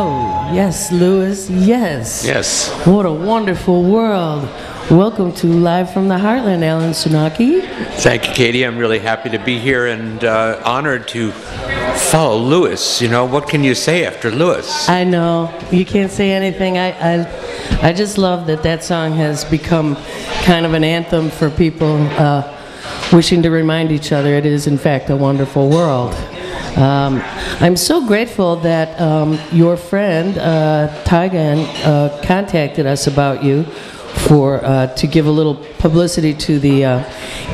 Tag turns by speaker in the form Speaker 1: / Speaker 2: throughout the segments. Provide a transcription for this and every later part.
Speaker 1: Oh, yes, Lewis, yes.
Speaker 2: Yes.
Speaker 1: What a wonderful world. Welcome to Live from the Heartland, Alan Senauke.
Speaker 2: Thank you, Katie. I'm really happy to be here and uh, honored to follow Lewis. You know, what can you say after Lewis?
Speaker 1: I know, you can't say anything. I, I, I just love that that song has become kind of an anthem for people uh, wishing to remind each other it is, in fact, a wonderful world. Um, I'm so grateful that um, your friend uh, Taigen uh, contacted us about you for uh, to give a little publicity to the uh,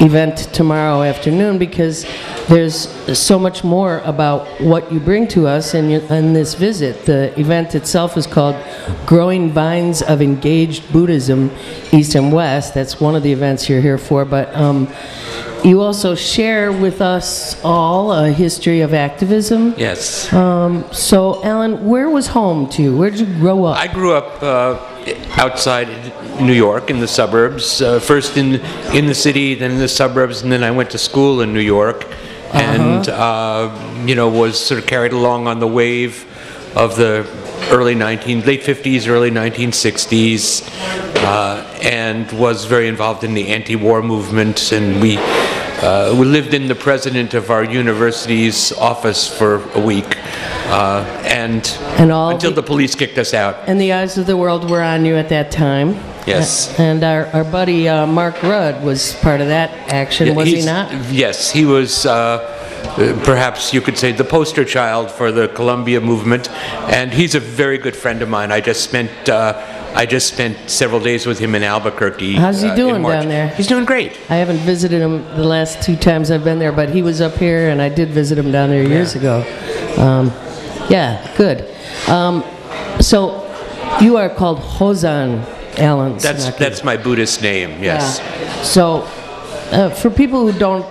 Speaker 1: event tomorrow afternoon because there's so much more about what you bring to us in, in this visit. The event itself is called Growing Vines of Engaged Buddhism, East and West. That's one of the events you're here for, but um, you also share with us all a history of activism.
Speaker 2: Yes.
Speaker 1: Um, so, Alan, where was home to you? Where did you grow up?
Speaker 2: I grew up uh, outside New York in the suburbs. Uh, first in in the city, then in the suburbs, and then I went to school in New York, and uh, you know was sort of carried along on the wave of the early 19 late 50s, early 1960s, uh, and was very involved in the anti-war movement, and we. Uh, we lived in the president of our university's office for a week, uh, and,
Speaker 1: And all
Speaker 2: until
Speaker 1: the-
Speaker 2: the police kicked us out.
Speaker 1: and the eyes of the world were on you at that time.
Speaker 2: Yes.
Speaker 1: And our, our buddy uh, Mark Rudd was part of that action,
Speaker 2: Yeah,
Speaker 1: was he not?
Speaker 2: Yes, he was. Uh, uh, perhaps you could say the poster child for the Columbia movement, and he's a very good friend of mine. I just spent uh, I just spent several days with him in Albuquerque.
Speaker 1: How's he
Speaker 2: uh, in
Speaker 1: doing down there?
Speaker 2: He's doing great.
Speaker 1: I haven't visited him the last two times I've been there, but he was up here, and I did visit him down there years ago. Um, yeah, good. Um, so, you are called Hozan Alan.
Speaker 2: That's
Speaker 1: Senauke.
Speaker 2: that's my Buddhist name. Yes.
Speaker 1: Yeah. So, uh, for people who don't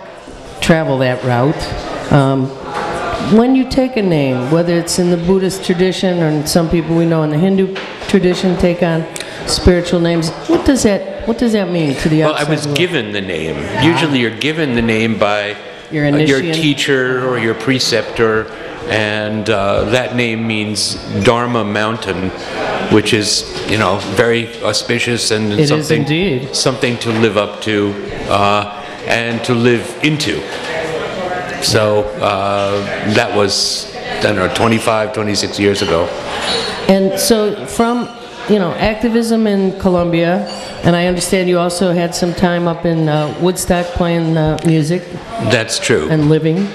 Speaker 1: travel that route, um, when you take a name, whether it's in the Buddhist tradition or in some people we know in the Hindu tradition take on spiritual names, what does that what does that mean to the
Speaker 2: Well, I was
Speaker 1: world?
Speaker 2: given the name. Usually, you're given the name by
Speaker 1: Your
Speaker 2: uh, your teacher or your preceptor, and uh, that name means Dharma Mountain, which is, you know, very auspicious and
Speaker 1: It is
Speaker 2: something
Speaker 1: indeed.
Speaker 2: something to live up to uh, and to live into. So uh, that was, I don't know, 25, 26 years ago.
Speaker 1: And so from, you know, activism in Columbia, and I understand you also had some time up in uh, Woodstock playing uh, music
Speaker 2: That's true.
Speaker 1: and living.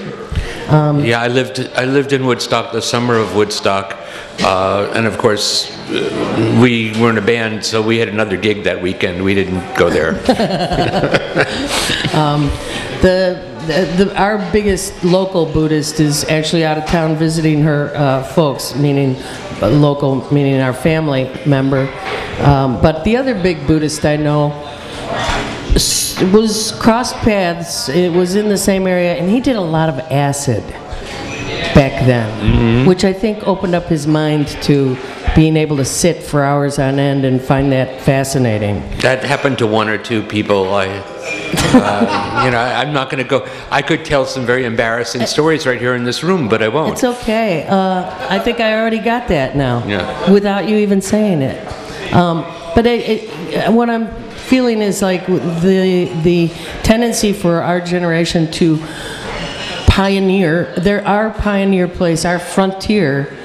Speaker 2: Yeah, I lived I lived in Woodstock the summer of Woodstock, uh, and of course uh, we were in a band, so we had another gig that weekend. We didn't go there.
Speaker 1: The, the, the our biggest local Buddhist is actually out of town visiting her uh, folks, meaning uh, local, meaning our family member. Um, but the other big Buddhist I know was cross paths. It was in the same area, and he did a lot of acid back then, which I think opened up his mind to being able to sit for hours on end and find that fascinating.
Speaker 2: that happened to one or two people. I, uh, you know, I, I'm not going to go. I could tell some very embarrassing stories right here in this room, but I won't.
Speaker 1: It's okay. Uh, I think I already got that now.
Speaker 2: Yeah.
Speaker 1: Without you even saying it. Um, but it, it, what I'm feeling is like the the tendency for our generation to pioneer. There, our pioneer place, our frontier,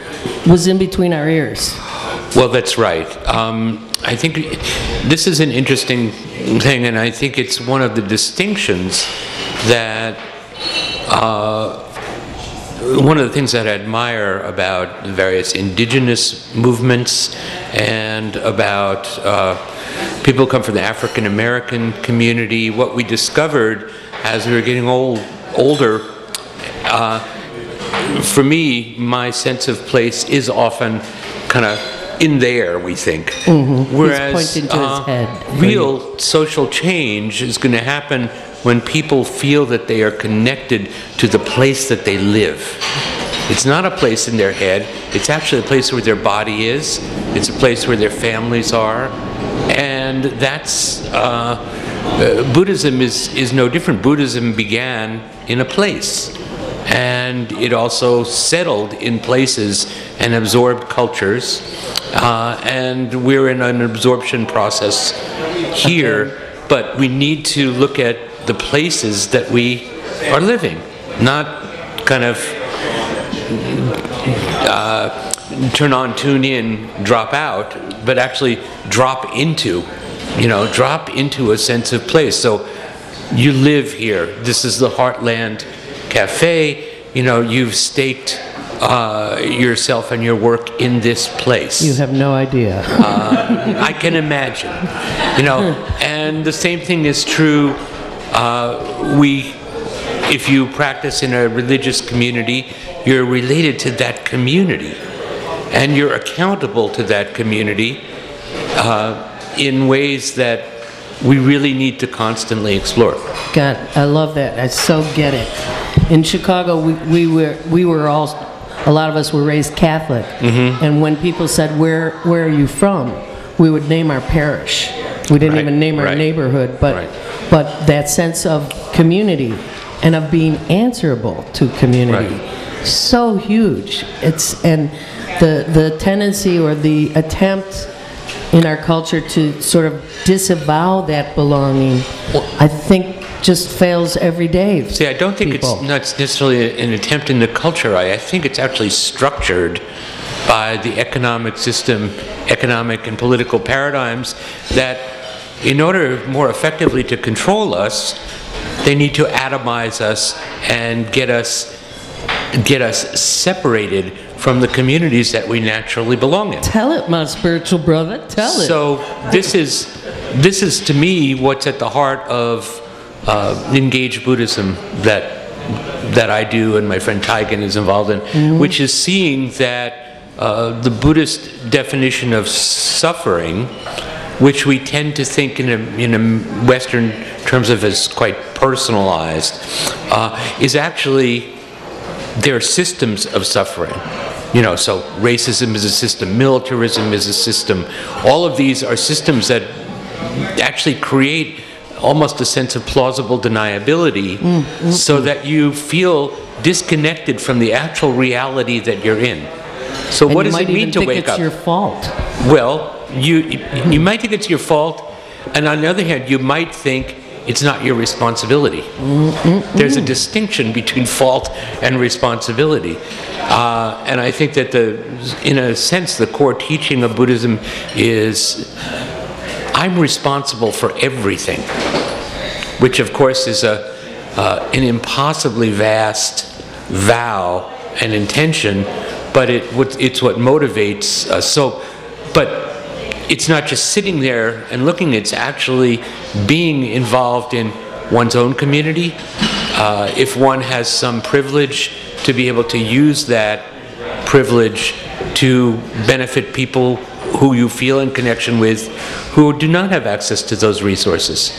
Speaker 1: was in between our ears.
Speaker 2: Well, that's right. Um, I think this is an interesting thing, and I think it's one of the distinctions that uh, one of the things that I admire about the various indigenous movements and about uh, people come from the African American community, what we discovered as we were getting old, older uh, for me, my sense of place is often kind of in there, we think. Whereas
Speaker 1: to his
Speaker 2: uh,
Speaker 1: head.
Speaker 2: real social change is going to happen when people feel that they are connected to the place that they live. It's not a place in their head, it's actually a place where their body is, it's a place where their families are, and that's. Uh, uh, Buddhism is, is no different. Buddhism began in a place, and it also settled in places and absorbed cultures. Uh, and we're in an absorption process here, but we need to look at the places that we are living, not kind of uh, turn on, tune in, drop out, but actually drop into, you know, drop into a sense of place. So you live here. This is the Heartland Cafe. You know, you've staked uh, yourself and your work in this place.
Speaker 1: You have no idea.
Speaker 2: I can imagine. You know, and the same thing is true. Uh, we, if you practice in a religious community, you're related to that community, and you're accountable to that community uh, in ways that we really need to constantly explore.
Speaker 1: God, I love that. I so get it. In Chicago, we, we were we were all a lot of us were raised Catholic,
Speaker 2: Mm-hmm.
Speaker 1: and when people said where where are you from, we would name our parish. We didn't
Speaker 2: Right,
Speaker 1: even name our
Speaker 2: right,
Speaker 1: neighborhood, but
Speaker 2: right.
Speaker 1: but that sense of community and of being answerable to community, so huge. It's and the the tendency or the attempt in our culture to sort of disavow that belonging, I think just fails every day.
Speaker 2: See, I don't think
Speaker 1: people.
Speaker 2: it's not necessarily an attempt in the culture. I, I think it's actually structured by the economic system, economic and political paradigms that, in order more effectively to control us, they need to atomize us and get us get us separated from the communities that we naturally belong in.
Speaker 1: Tell it, my spiritual brother. Tell it.
Speaker 2: So this is this is to me what's at the heart of uh, engaged Buddhism that that I do and my friend Taigen is involved in, which is seeing that uh, the Buddhist definition of suffering, which we tend to think in a, in a Western terms of as quite personalized, uh, is actually there are systems of suffering. You know, so racism is a system, militarism is a system. All of these are systems that actually create almost a sense of plausible deniability mm, mm. so that you feel disconnected from the actual reality that you're in. So
Speaker 1: and
Speaker 2: what does it mean to wake
Speaker 1: it's
Speaker 2: up?
Speaker 1: your fault.
Speaker 2: Well, you you hmm. might think it's your fault, and on the other hand, you might think it's not your responsibility. There's a distinction between fault and responsibility, uh, and I think that the, in a sense, the core teaching of Buddhism is I'm responsible for everything, which of course is a uh, an impossibly vast vow and intention, but it it's what motivates us. So, but it's not just sitting there and looking; it's actually being involved in one's own community. Uh, if one has some privilege, to be able to use that privilege to benefit people who you feel in connection with who do not have access to those resources.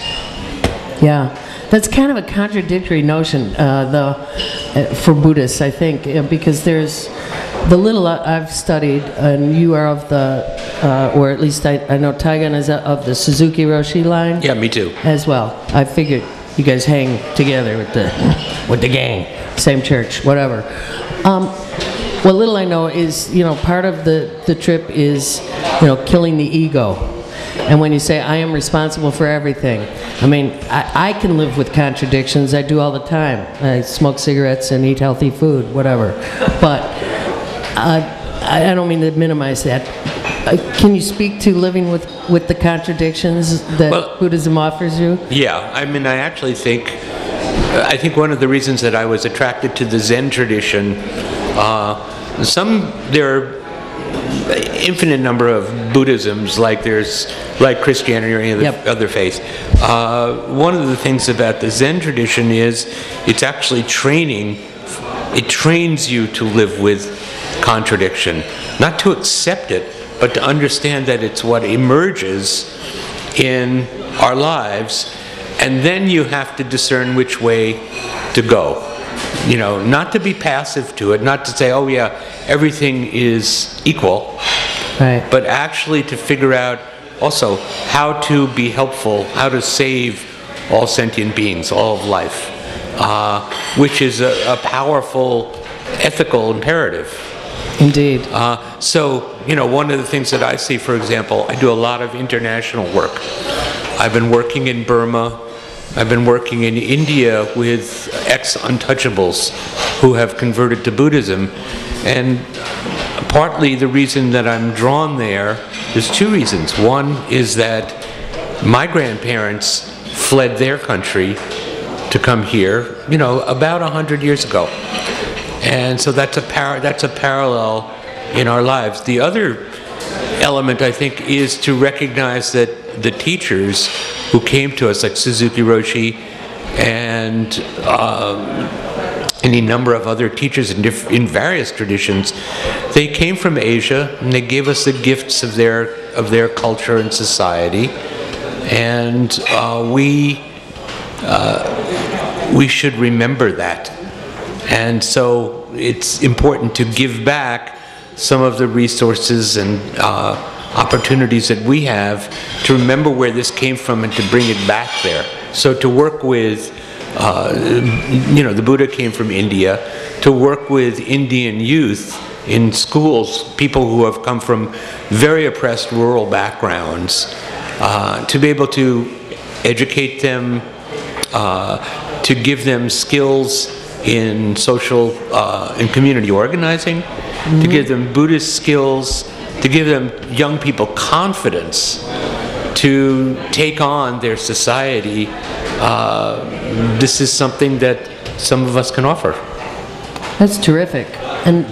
Speaker 1: Yeah, that's kind of a contradictory notion, uh, though, uh, for Buddhists, I think, uh, because there's the little I've studied, and you are of the, uh, or at least I, I know Taigen is of the Suzuki Roshi line.
Speaker 2: Yeah, me too.
Speaker 1: As well. I figured you guys hang together with the with the gang, same church, whatever. Um, what little I know is, you know, part of the the trip is, you know, killing the ego. And when you say I am responsible for everything, I mean I, I can live with contradictions. I do all the time. I smoke cigarettes and eat healthy food, whatever. But uh, I, I don't mean to minimize that. Uh, can you speak to living with, with the contradictions that
Speaker 2: Well-
Speaker 1: Buddhism offers you?
Speaker 2: Yeah, I mean, I actually think, I think one of the reasons that I was attracted to the Zen tradition, uh, some, there are infinite number of Buddhisms, like there's, like Christianity or any other,
Speaker 1: Yep.
Speaker 2: other faith. Uh, one of the things about the Zen tradition is it's actually training it trains you to live with contradiction, not to accept it, but to understand that it's what emerges in our lives, and then you have to discern which way to go. You know, not to be passive to it, not to say, oh yeah, everything is equal,
Speaker 1: Right.
Speaker 2: but actually to figure out also how to be helpful, how to save all sentient beings, all of life, uh, which is a, a powerful ethical imperative.
Speaker 1: Indeed.
Speaker 2: Uh, so, you know, one of the things that I see, for example, I do a lot of international work. I've been working in Burma. I've been working in India with ex-untouchables who have converted to Buddhism. And partly the reason that I'm drawn there, there's two reasons. One is that my grandparents fled their country to come here, you know, about 100 years ago. And so that's a par- that's a parallel in our lives. The other element, I think, is to recognize that the teachers who came to us, like Suzuki Roshi and um, any number of other teachers in, diff- in various traditions, they came from Asia and they gave us the gifts of their of their culture and society, and uh, we we should remember that. And so it's important to give back some of the resources and uh, opportunities that we have to remember where this came from and to bring it back there. So to work with, uh, you know, the Buddha came from India, to work with Indian youth in schools, people who have come from very oppressed rural backgrounds, uh, to be able to educate them, uh, to give them skills in social uh, and community organizing, to give them Buddhist skills, to give them young people confidence to take on their society. Uh, this is something that some of us can offer.
Speaker 1: That's terrific. And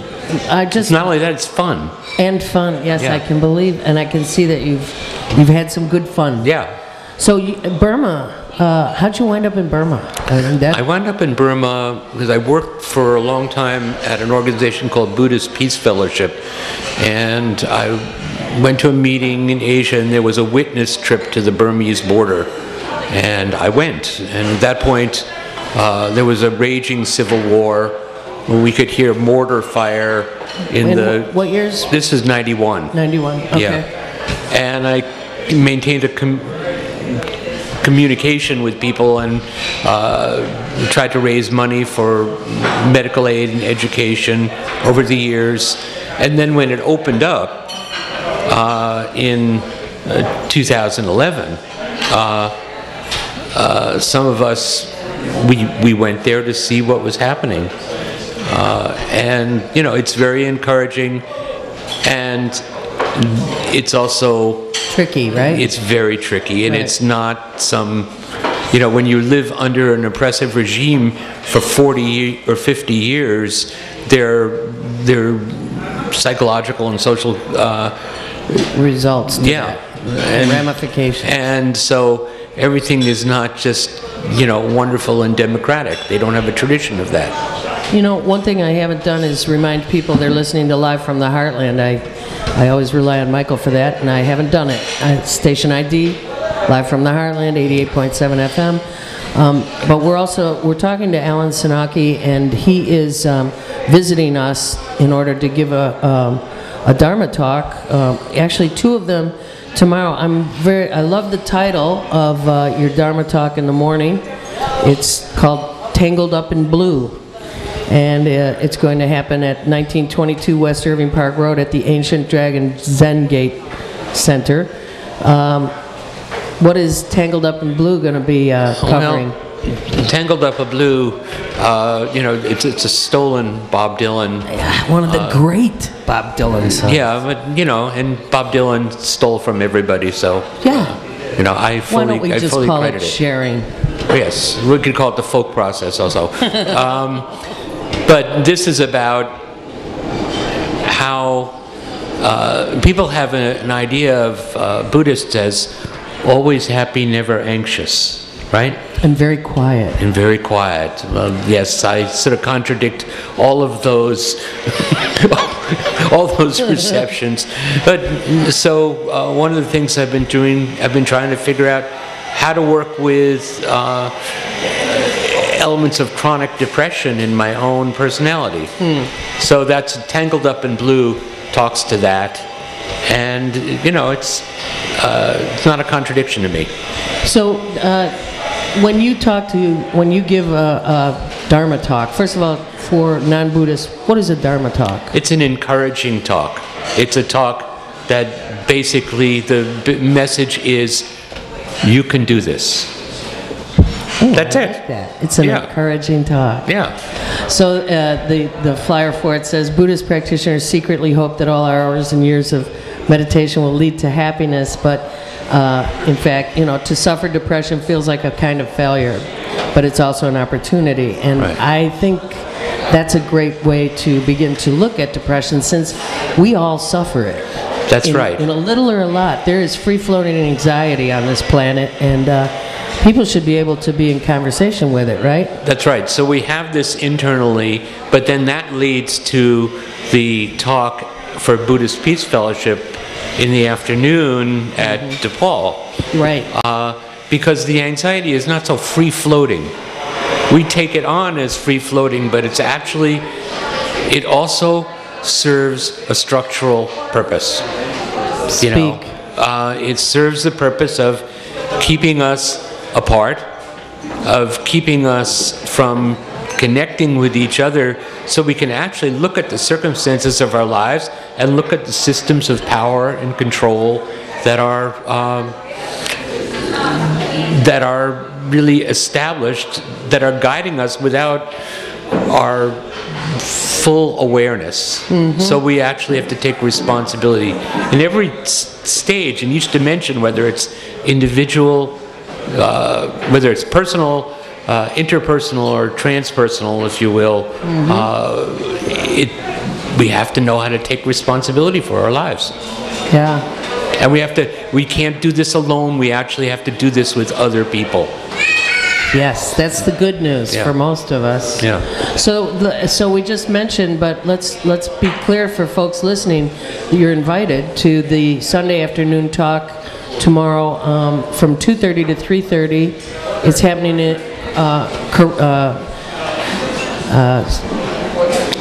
Speaker 1: I just
Speaker 2: It's not only that, it's fun.
Speaker 1: and fun. Yes,
Speaker 2: Yeah.
Speaker 1: I can believe, and I can see that you've you've had some good fun.
Speaker 2: Yeah.
Speaker 1: So you, Burma, uh, how'd you wind up in Burma? I mean, that,
Speaker 2: I wound up in Burma because I worked for a long time at an organization called Buddhist Peace Fellowship. And I went to a meeting in Asia, and there was a witness trip to the Burmese border. And I went. And at that point, uh, there was a raging civil war. We could hear mortar fire in
Speaker 1: in
Speaker 2: the.
Speaker 1: what years?
Speaker 2: This is 91.
Speaker 1: 91. Okay.
Speaker 2: Yeah. And I maintained a com- communication with people and uh, tried to raise money for medical aid and education over the years. And then when it opened up uh, in uh, 2011, uh, uh, some of us, we, we went there to see what was happening. And, you know, it's very encouraging. And it's also
Speaker 1: Tricky, right?
Speaker 2: it's very tricky, and
Speaker 1: Right.
Speaker 2: it's not some, you know, when you live under an oppressive regime for 40 or 50 years, their their psychological and social, uh,
Speaker 1: Results. to
Speaker 2: yeah,
Speaker 1: that.
Speaker 2: and
Speaker 1: ramifications.
Speaker 2: and so everything is not just you know wonderful and democratic. They don't have a tradition of that.
Speaker 1: You know, one thing I haven't done is remind people they're listening to Live from the Heartland. I, I always rely on Michael for that, and I haven't done it. I, station ID, Live from the Heartland, 88.7 FM. Um, but we're also we're talking to Alan Senauke, and he is um, visiting us in order to give a um, a Dharma talk. Um, actually, two of them tomorrow. I'm very I love the title of uh, your Dharma talk in the morning. It's called Tangled Up in Blue and uh, it's going to happen at 1922 West Irving Park Road at the Ancient Dragon Zen Gate Center. Um, what is Tangled Up in Blue going to be uh, covering?
Speaker 2: Well, Tangled Up a Blue, uh, you know, it's it's a stolen Bob Dylan.
Speaker 1: Yeah, One of the great Bob Dylan songs.
Speaker 2: uh, Yeah, but you know, and Bob Dylan stole from everybody, so
Speaker 1: Yeah.
Speaker 2: you know, I fully,
Speaker 1: Why
Speaker 2: fully,
Speaker 1: don't we
Speaker 2: I
Speaker 1: just call it
Speaker 2: credit it.
Speaker 1: sharing?
Speaker 2: Yes, we could call it the folk process also. um, but this is about how uh, people have a, an idea of uh, Buddhists as always happy, never anxious, right?
Speaker 1: And very quiet.
Speaker 2: and very quiet. Well, yes, I sort of contradict all of those, all those perceptions. But so uh, one of the things I've been doing, I've been trying to figure out how to work with uh, elements of chronic depression in my own personality. So that's Tangled Up in Blue talks to that, and you know, it's uh, it's not a contradiction to me.
Speaker 1: So, uh, when you talk to, when you give a, a Dharma talk, first of all, for non-Buddhists, what is a Dharma talk?
Speaker 2: It's an encouraging talk. It's a talk that basically the b- message is you can do this. That's
Speaker 1: I
Speaker 2: it.
Speaker 1: that. It's an
Speaker 2: Yeah.
Speaker 1: encouraging talk.
Speaker 2: Yeah.
Speaker 1: So uh, the the flyer for it says Buddhist practitioners secretly hope that all our hours and years of meditation will lead to happiness, but uh, in fact, you know, to suffer depression feels like a kind of failure, but it's also an opportunity, and
Speaker 2: Right.
Speaker 1: I think that's a great way to begin to look at depression since we all suffer it.
Speaker 2: That's
Speaker 1: in,
Speaker 2: right.
Speaker 1: In a little or a lot, there is free floating anxiety on this planet, and uh, people should be able to be in conversation with it, right?
Speaker 2: That's right. So we have this internally, but then that leads to the talk for Buddhist Peace Fellowship in the afternoon at DePaul.
Speaker 1: Right.
Speaker 2: uh, because the anxiety is not so free floating. We take it on as free floating, but it's actually, it also serves a structural purpose. You know,
Speaker 1: Speak.
Speaker 2: uh, it serves the purpose of keeping us apart, of keeping us from connecting with each other so we can actually look at the circumstances of our lives and look at the systems of power and control that are um, that are really established that are guiding us without our full awareness. So we actually have to take responsibility in every stage, in each dimension, whether it's individual, uh, whether it's personal, uh, interpersonal, or transpersonal, if you will. Uh, it, we have to know how to take responsibility for our lives.
Speaker 1: Yeah.
Speaker 2: And we have to, we can't do this alone. We actually have to do this with other people.
Speaker 1: Yes, that's the good news
Speaker 2: Yeah.
Speaker 1: for most of us.
Speaker 2: Yeah.
Speaker 1: So, so we just mentioned, but let's let's be clear for folks listening. You're invited to the Sunday afternoon talk tomorrow um, from 2:30 to 3:30. It's happening at uh, Cor- uh,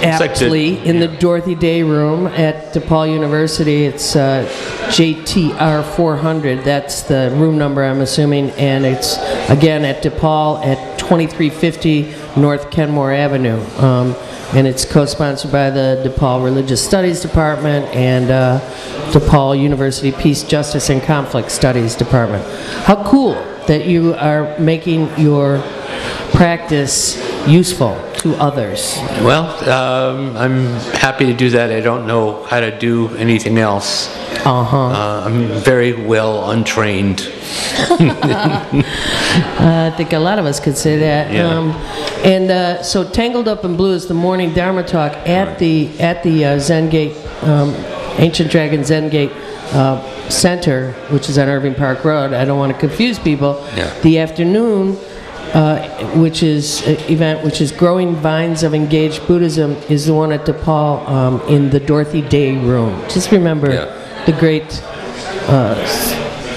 Speaker 2: like the-
Speaker 1: aptly in the Dorothy Day Room at DePaul University. It's uh, JTR 400. That's the room number, I'm assuming, and it's again at DePaul at 2350 North Kenmore Avenue. Um, and it's co-sponsored by the DePaul Religious Studies Department and uh, DePaul University Peace, Justice, and Conflict Studies Department. How cool that you are making your practice useful to others.
Speaker 2: Well, um, I'm happy to do that. I don't know how to do anything else.
Speaker 1: Uh-huh.
Speaker 2: Uh, I'm very well untrained.
Speaker 1: Uh, I think a lot of us could say that.
Speaker 2: Yeah.
Speaker 1: Um, and uh, so, Tangled Up in Blue is the morning Dharma talk at the at the uh, Zen Gate, um, Ancient Dragon Zen Gate uh, Center, which is on Irving Park Road. I don't want to confuse people. The afternoon, uh, which is uh, event, which is Growing Vines of Engaged Buddhism, is the one at DePaul um, in the Dorothy Day Room. Just remember
Speaker 2: Yeah.
Speaker 1: the great uh,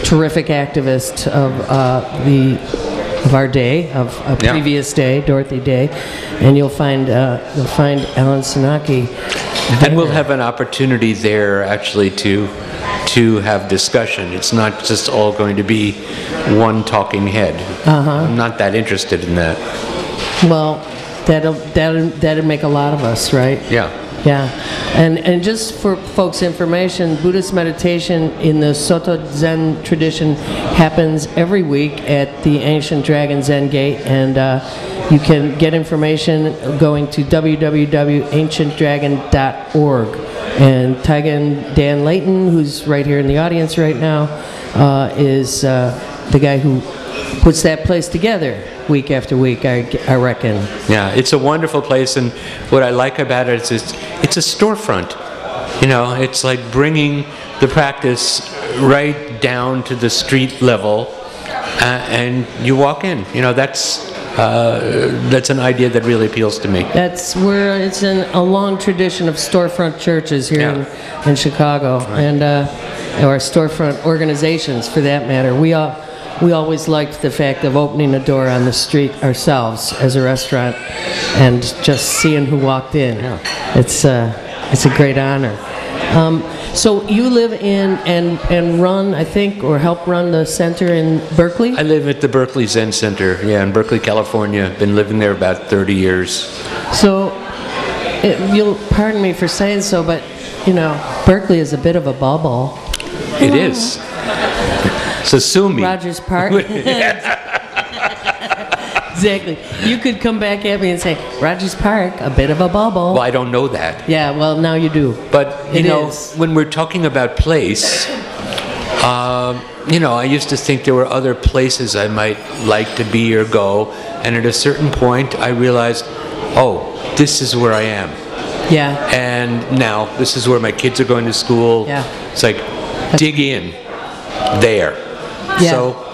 Speaker 1: terrific activist of uh, the of our day, of a
Speaker 2: Yeah.
Speaker 1: previous day, Dorothy Day, and you'll find uh, you'll find Alan Senauke.
Speaker 2: And we'll have an opportunity there actually to to have discussion. It's not just all going to be one talking head.
Speaker 1: Uh-huh.
Speaker 2: I'm not that interested in that.
Speaker 1: Well, that'll that'll that'll make a lot of us, right?
Speaker 2: Yeah.
Speaker 1: Yeah, and and just for folks' information, Buddhist meditation in the Soto Zen tradition happens every week at the Ancient Dragon Zen Gate, and uh, you can get information going to www.ancientdragon.org. And Taigen Dan Leighton, who's right here in the audience right now, uh, is uh, the guy who puts that place together week after week. I, I reckon.
Speaker 2: Yeah, it's a wonderful place, and what I like about it is it's, it's a storefront. You know, it's like bringing the practice right down to the street level uh, and you walk in. You know, that's uh, that's an idea that really appeals to me.
Speaker 1: That's where it's in a long tradition of storefront churches here in, in Chicago, and uh, or storefront organizations for that matter. We all we always liked the fact of opening a door on the street ourselves as a restaurant, and just seeing who walked in. It's uh, it's a great honor. Um, so you live in and and run, I think, or help run the center in Berkeley.
Speaker 2: I live at the Berkeley Zen Center, yeah, in Berkeley, California. Been living there about 30 years.
Speaker 1: So, it, you'll pardon me for saying so, but you know, Berkeley is a bit of a bubble.
Speaker 2: It is. So sue me.
Speaker 1: Rogers Park. exactly. You could come back at me and say, Rogers Park, a bit of a bubble.
Speaker 2: Well, I don't know that.
Speaker 1: Yeah, well, now you do.
Speaker 2: But, you
Speaker 1: It
Speaker 2: know,
Speaker 1: is.
Speaker 2: when we're talking about place, um, you know, I used to think there were other places I might like to be or go. And at a certain point, I realized, oh, this is where I am.
Speaker 1: Yeah.
Speaker 2: And now this is where my kids are going to school.
Speaker 1: Yeah.
Speaker 2: It's like, dig in there.
Speaker 1: Yeah.
Speaker 2: So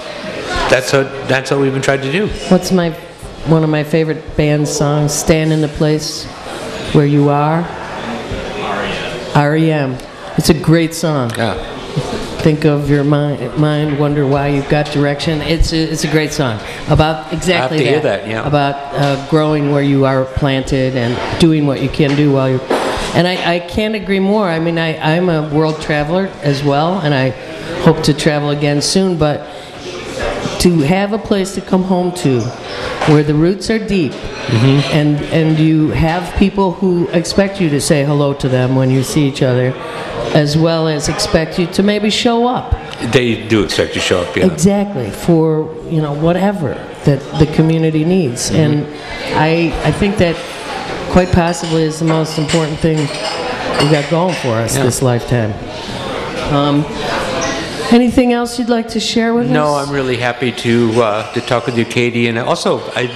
Speaker 2: that's what, that's what we've been trying to do.
Speaker 1: What's my one of my favorite band songs? Stand in the place where you are. REM. It's a great song.
Speaker 2: Yeah.
Speaker 1: think of your mind, mind wonder why you've got direction. It's a, it's a great song about exactly
Speaker 2: to hear that, yeah.
Speaker 1: About uh, growing where you are planted and doing what you can do while you're. And I, I can't agree more. I mean, I, I'm a world traveler as well, and I hope to travel again soon. But to have a place to come home to where the roots are deep. And and you have people who expect you to say hello to them when you see each other as well as expect you to maybe show up.
Speaker 2: They do expect you to show up, yeah.
Speaker 1: exactly for you know whatever that the community needs. And I I think that quite possibly is the most important thing we got going for us
Speaker 2: Yeah.
Speaker 1: this lifetime. Um, anything else you'd like to share with
Speaker 2: No,
Speaker 1: us No,
Speaker 2: I'm really happy to uh, to talk with you, Katie. And also, I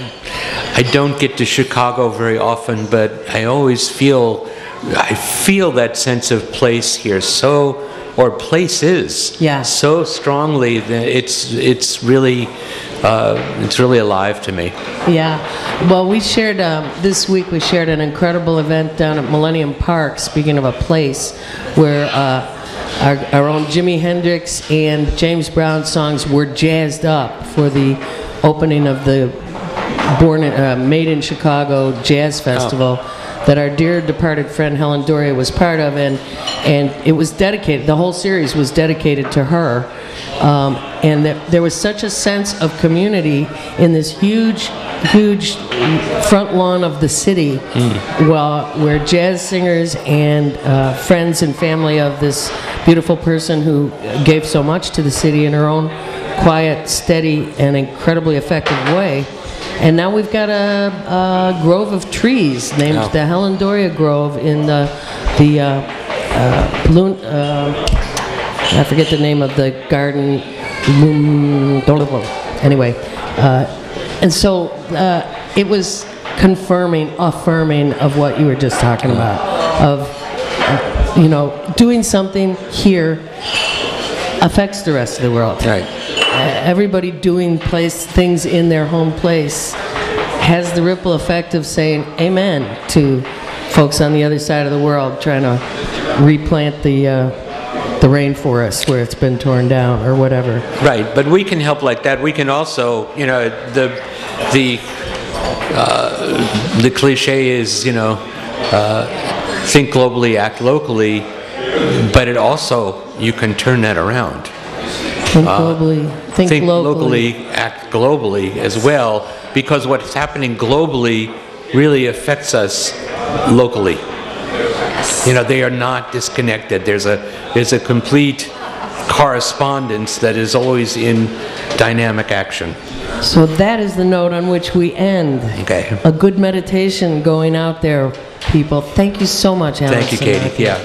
Speaker 2: I don't get to Chicago very often, but I always feel I feel that sense of place here so or places
Speaker 1: Yeah.
Speaker 2: so strongly that it's it's really uh, it's really alive to me.
Speaker 1: Yeah. Well, we shared, um, this week, we shared an incredible event down at Millennium Park, speaking of a place where uh, our, our own Jimi Hendrix and James Brown songs were jazzed up for the opening of the Born in, uh, Made in Chicago Jazz Festival that our dear departed friend Helen Doria was part of, and and it was dedicated. The whole series was dedicated to her, um, and there, there was such a sense of community in this huge, huge front lawn of the city, well, where jazz singers and uh, friends and family of this beautiful person who gave so much to the city in her own quiet, steady, and incredibly effective way. And now we've got a, a grove of trees named
Speaker 2: Yeah.
Speaker 1: the Helen Doria Grove in the the uh, uh, Loon, uh, I forget the name of the garden. Loon- Anyway, uh, and so uh, it was confirming, affirming of what you were just talking about, of uh, you know doing something here affects the rest of the world
Speaker 2: Right.
Speaker 1: Everybody doing place things in their home place has the ripple effect of saying amen to folks on the other side of the world trying to replant the uh, the rainforest where it's been torn down or whatever.
Speaker 2: Right, but we can help like that. We can also, you know, the the uh, the cliche is, you know, uh, think globally, act locally, but it also you can turn that around.
Speaker 1: Think uh, globally. Think,
Speaker 2: think
Speaker 1: locally.
Speaker 2: locally, act globally as well, because what's happening globally really affects us locally. You know, they are not disconnected. There's a there's a complete correspondence that is always in dynamic action.
Speaker 1: So that is the note on which we end.
Speaker 2: Okay.
Speaker 1: A good meditation going out there, people. Thank you so much, Alan.
Speaker 2: Thank you, Katie. Yeah.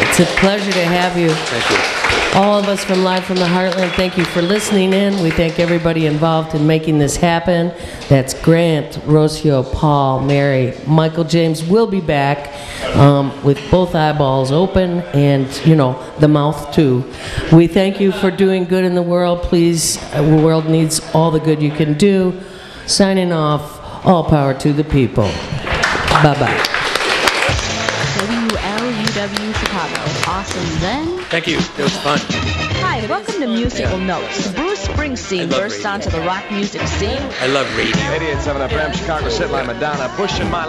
Speaker 1: It's a pleasure to have you.
Speaker 2: Thank you.
Speaker 1: All of us from Live from the Heartland, thank you for listening in. We thank everybody involved in making this happen. That's Grant, Rocio, Paul, Mary, Michael James will be back um, with both eyeballs open and, you know, the mouth too. We thank you for doing good in the world. Please, uh, the world needs all the good you can do. Signing off, all power to the people. Bye-bye.
Speaker 3: WLUW Awesome then.
Speaker 2: Thank you. It was fun.
Speaker 3: Hi, welcome to Musical Notes. Bruce Springsteen burst onto the rock music scene.
Speaker 2: I love radio.
Speaker 4: 88.7 FM, Chicago, Sit Line, Madonna, pushing my